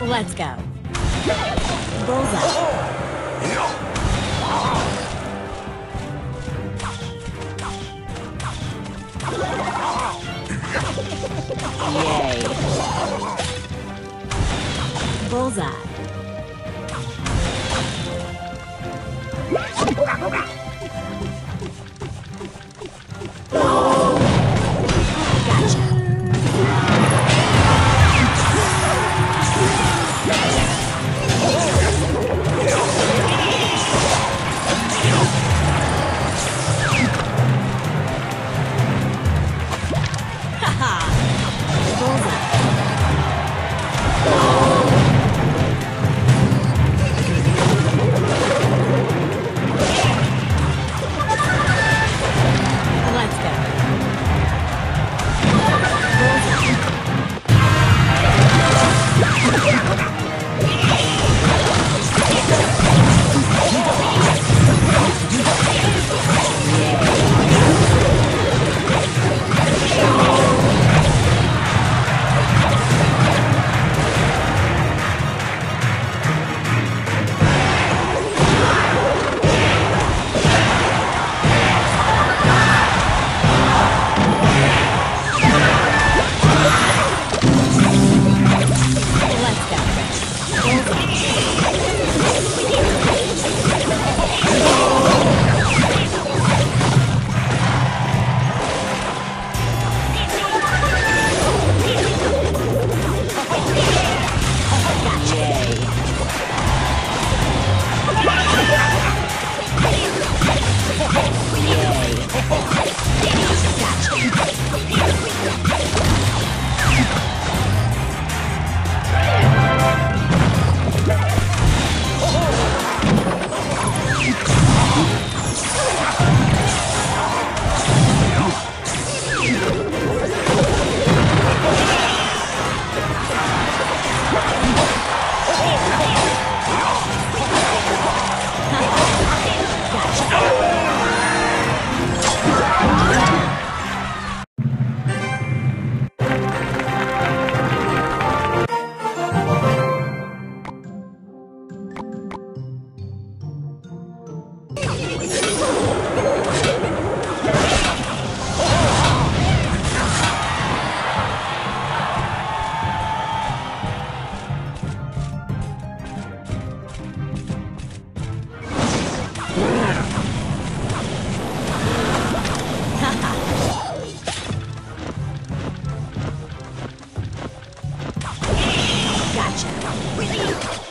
Let's go. Release!